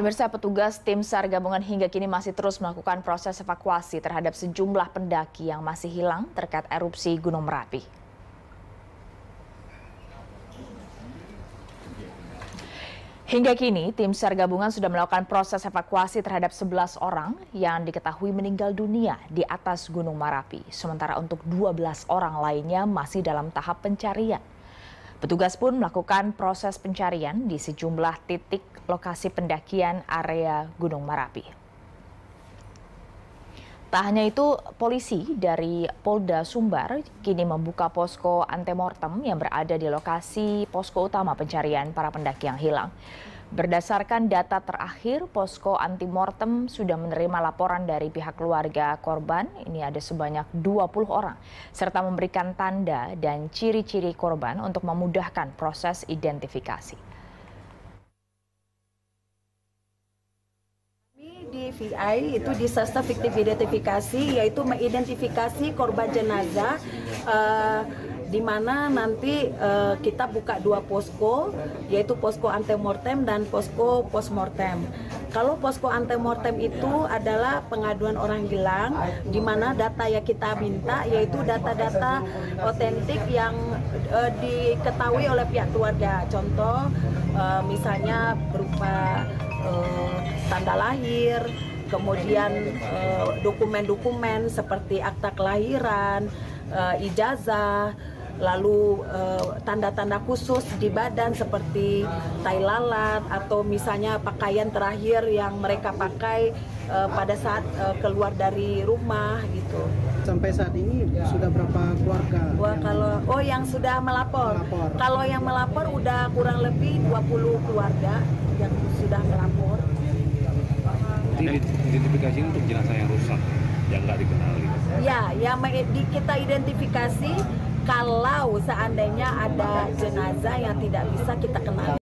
Pemirsa petugas tim SAR gabungan hingga kini masih terus melakukan proses evakuasi terhadap sejumlah pendaki yang masih hilang terkait erupsi Gunung Merapi. Hingga kini, tim SAR gabungan sudah melakukan proses evakuasi terhadap 11 orang yang diketahui meninggal dunia di atas Gunung Merapi. Sementara untuk 12 orang lainnya masih dalam tahap pencarian. Petugas pun melakukan proses pencarian di sejumlah titik lokasi pendakian area Gunung Merapi. Tak hanya itu, polisi dari Polda Sumbar kini membuka posko antemortem yang berada di lokasi posko utama pencarian para pendaki yang hilang. Berdasarkan data terakhir, posko anti mortem sudah menerima laporan dari pihak keluarga korban. Ini ada sebanyak 20 orang, serta memberikan tanda dan ciri-ciri korban untuk memudahkan proses identifikasi. di VI itu disaster victim identifikasi yaitu mengidentifikasi korban jenazah uh, di mana nanti uh, kita buka dua posko yaitu posko antemortem dan posko postmortem. Kalau posko antemortem itu adalah pengaduan orang hilang di mana data yang kita minta yaitu data-data otentik yang uh, diketahui oleh pihak keluarga. Contoh uh, misalnya berupa uh, tanda lahir, kemudian dokumen-dokumen uh, seperti akta kelahiran, uh, ijazah, lalu eh, tanda-tanda uh, khusus di badan seperti tai lalat atau misalnya pakaian terakhir yang mereka pakai uh, pada saat uh, keluar dari rumah gitu. Sampai saat ini sudah berapa keluarga? Wah, yang... kalau oh yang sudah melapor. melapor. Kalau yang melapor udah kurang lebih 20 keluarga yang sudah melapor. Identifikasi untuk jenazah yang rusak yang nggak dikenali. Ya, yang kita identifikasi kalau seandainya ada jenazah yang tidak bisa kita kenali